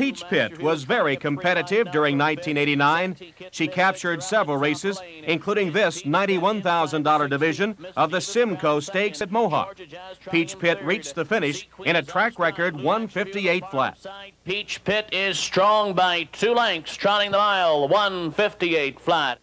Peach Pit was very competitive during 1989. She captured several races, including this $91,000 division of the Simcoe Stakes at Mohawk. Peach Pit reached the finish in a track record 158 flat. Peach Pit is strong by two lengths, trotting the mile, 158 flat.